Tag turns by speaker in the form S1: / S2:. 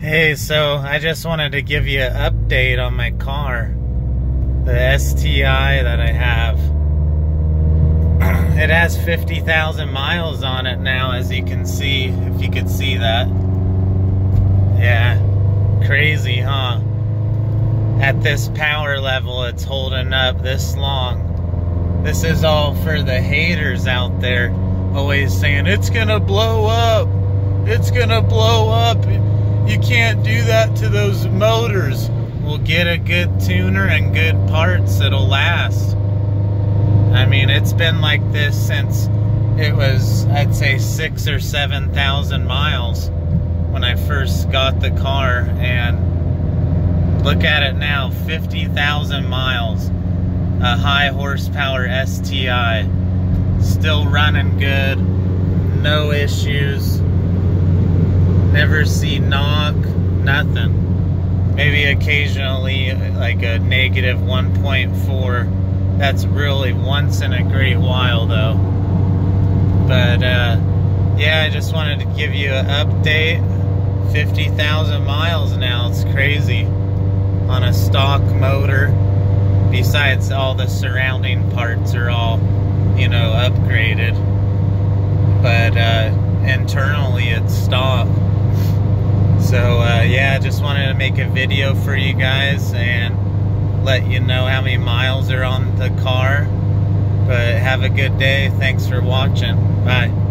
S1: Hey, so I just wanted to give you an update on my car. The STI that I have. it has 50,000 miles on it now, as you can see, if you could see that. Yeah, crazy, huh? At this power level, it's holding up this long. This is all for the haters out there, always saying, it's gonna blow up, it's gonna blow up you can't do that to those motors. We'll get a good tuner and good parts that'll last. I mean, it's been like this since it was, I'd say, six or 7,000 miles when I first got the car. And look at it now 50,000 miles. A high horsepower STI. Still running good. No issues never see knock, nothing. Maybe occasionally like a negative 1.4. That's really once in a great while though. But uh, yeah, I just wanted to give you an update. 50,000 miles now, it's crazy. On a stock motor. Besides all the surrounding parts are all, you know, upgraded. But uh, internally it's stock. Just wanted to make a video for you guys and let you know how many miles are on the car. But have a good day. Thanks for watching. Bye.